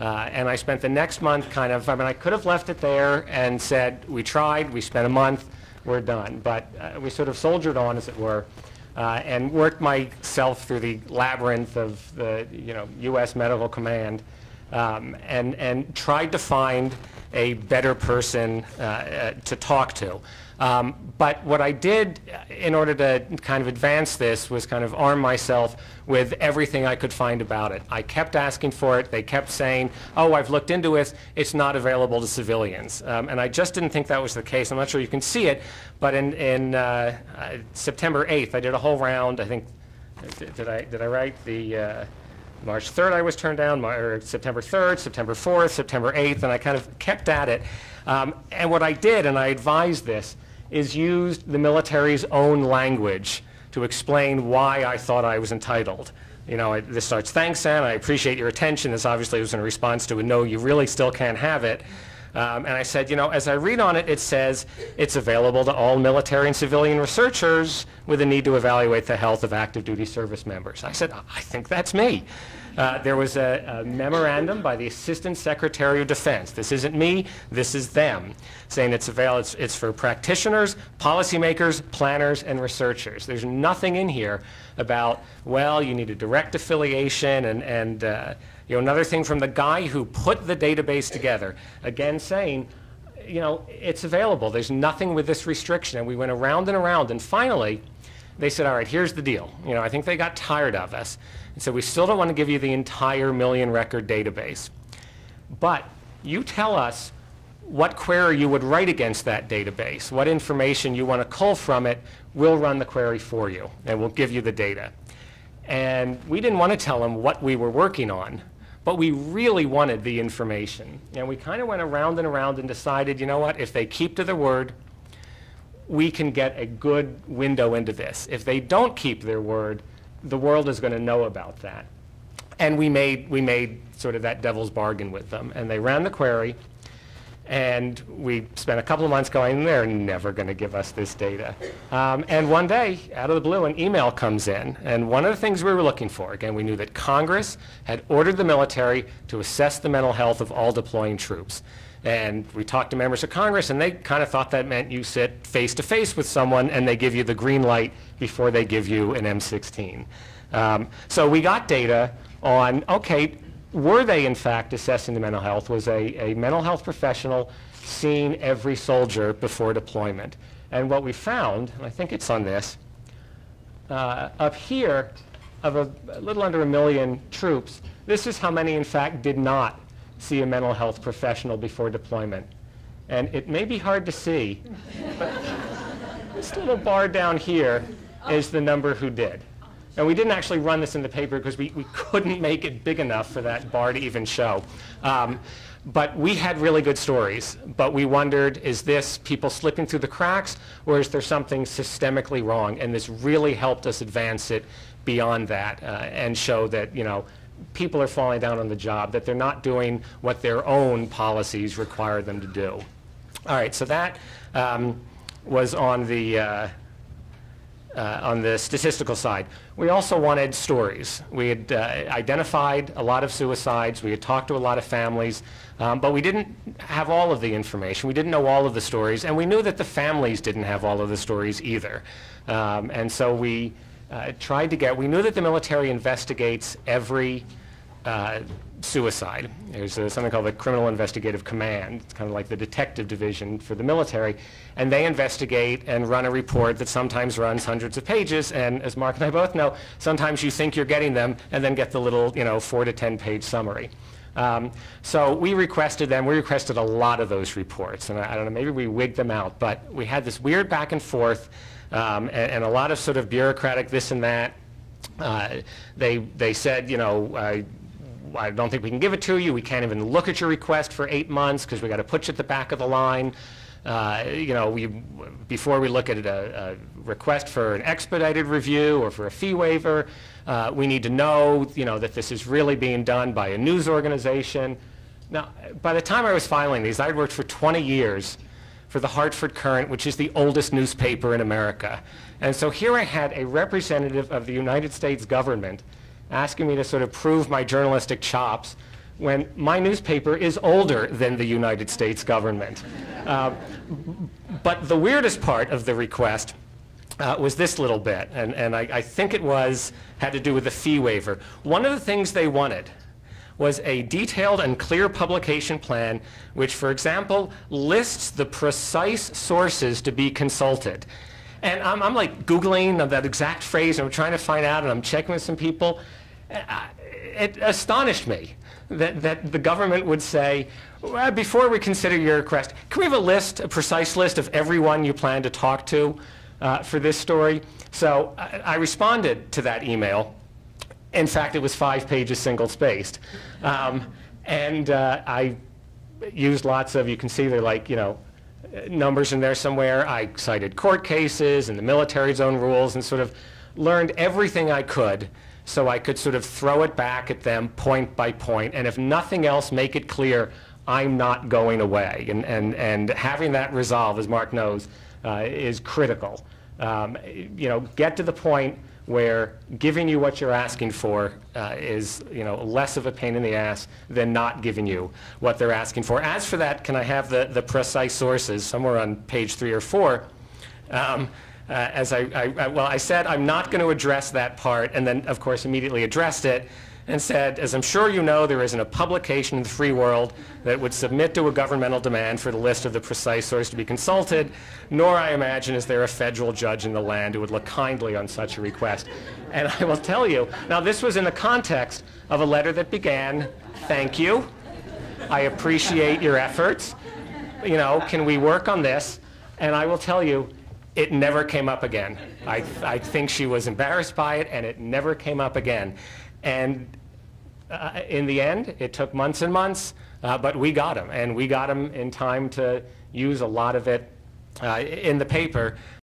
Uh, and I spent the next month kind of, I mean, I could have left it there and said, we tried, we spent a month, we're done. But uh, we sort of soldiered on, as it were, uh, and worked myself through the labyrinth of the, you know, U.S. Medical Command um, and, and tried to find a better person uh, uh, to talk to. Um, but what I did in order to kind of advance this was kind of arm myself with everything I could find about it. I kept asking for it. They kept saying, oh, I've looked into it. It's not available to civilians. Um, and I just didn't think that was the case. I'm not sure you can see it, but in, in uh, uh, September 8th, I did a whole round. I think, did I, did I write the... March 3rd I was turned down, or September 3rd, September 4th, September 8th, and I kind of kept at it. Um, and what I did, and I advised this, is used the military's own language to explain why I thought I was entitled. You know, this starts, thanks, Sam, I appreciate your attention. This obviously was in response to a no, you really still can't have it. Um, and I said, you know, as I read on it, it says it's available to all military and civilian researchers with a need to evaluate the health of active duty service members. I said, I think that's me. Uh, there was a, a, memorandum by the Assistant Secretary of Defense. This isn't me, this is them, saying it's available. It's, it's for practitioners, policymakers, planners, and researchers. There's nothing in here about, well, you need a direct affiliation and, and uh, you know, another thing from the guy who put the database together, again saying, you know, it's available. There's nothing with this restriction. And we went around and around, and finally, they said, all right, here's the deal. You know, I think they got tired of us. And said, we still don't want to give you the entire million record database. But you tell us what query you would write against that database, what information you want to cull from it, we'll run the query for you, and we'll give you the data. And we didn't want to tell them what we were working on, but we really wanted the information. And we kind of went around and around and decided, you know what, if they keep to their word, we can get a good window into this. If they don't keep their word, the world is going to know about that. And we made, we made sort of that devil's bargain with them. And they ran the query, and we spent a couple of months going, they're never going to give us this data. Um, and one day, out of the blue, an email comes in. And one of the things we were looking for, again, we knew that Congress had ordered the military to assess the mental health of all deploying troops. And we talked to members of Congress, and they kind of thought that meant you sit face to face with someone and they give you the green light before they give you an M16. Um, so we got data on, okay, were they in fact assessing the mental health? Was a, a mental health professional seeing every soldier before deployment? And what we found, and I think it's on this, uh, up here, of a, a little under a million troops, this is how many in fact did not see a mental health professional before deployment. And it may be hard to see, but this little bar down here is the number who did. And we didn't actually run this in the paper because we, we couldn't make it big enough for that bar to even show. Um, but we had really good stories. But we wondered, is this people slipping through the cracks, or is there something systemically wrong? And this really helped us advance it beyond that uh, and show that, you know, people are falling down on the job, that they're not doing what their own policies require them to do. All right, so that um, was on the, uh, uh, on the statistical side. We also wanted stories. We had uh, identified a lot of suicides. We had talked to a lot of families, um, but we didn't have all of the information. We didn't know all of the stories, and we knew that the families didn't have all of the stories either. Um, and so we uh, tried to get, we knew that the military investigates every uh, suicide. There's uh, something called the Criminal Investigative Command. It's kind of like the detective division for the military. And they investigate and run a report that sometimes runs hundreds of pages. And as Mark and I both know, sometimes you think you're getting them and then get the little, you know, four to 10 page summary. Um, so we requested them. We requested a lot of those reports. And I, I don't know, maybe we wigged them out. But we had this weird back and forth um, and, and, a lot of sort of bureaucratic this and that. Uh, they, they said, you know, uh, I don't think we can give it to you. We can't even look at your request for eight months because we got to put you at the back of the line. Uh, you know, we, before we look at a, a, request for an expedited review or for a fee waiver, uh, we need to know, you know, that this is really being done by a news organization. Now, by the time I was filing these, I'd worked for 20 years for the Hartford Courant, which is the oldest newspaper in America. And so here I had a representative of the United States government asking me to sort of prove my journalistic chops when my newspaper is older than the United States government. Uh, but the weirdest part of the request uh, was this little bit, and, and I, I think it was, had to do with the fee waiver. One of the things they wanted was a detailed and clear publication plan which, for example, lists the precise sources to be consulted. And I'm, I'm like Googling that exact phrase, and I'm trying to find out, and I'm checking with some people. Uh, it astonished me that, that the government would say, well, before we consider your request, can we have a list, a precise list of everyone you plan to talk to uh, for this story? So I, I, responded to that email. In fact, it was five pages single-spaced. Um, and uh, I used lots of, you can see they're like, you know, numbers in there somewhere. I cited court cases and the military zone rules and sort of learned everything I could so I could sort of throw it back at them point by point, and if nothing else, make it clear I'm not going away. And, and, and having that resolve, as Mark knows, uh, is critical. Um, you know, get to the point where giving you what you're asking for uh, is you know less of a pain in the ass than not giving you what they're asking for. As for that, can I have the, the precise sources somewhere on page three or four? Um, uh, as I, I, I, well, I said I'm not going to address that part, and then, of course, immediately addressed it and said, as I'm sure you know, there isn't a publication in the free world that would submit to a governmental demand for the list of the precise source to be consulted, nor, I imagine, is there a federal judge in the land who would look kindly on such a request. And I will tell you, now this was in the context of a letter that began, thank you, I appreciate your efforts, you know, can we work on this? And I will tell you, it never came up again. I, I think she was embarrassed by it, and it never came up again. And uh, in the end, it took months and months, uh, but we got them. and we got them in time to use a lot of it uh, in the paper.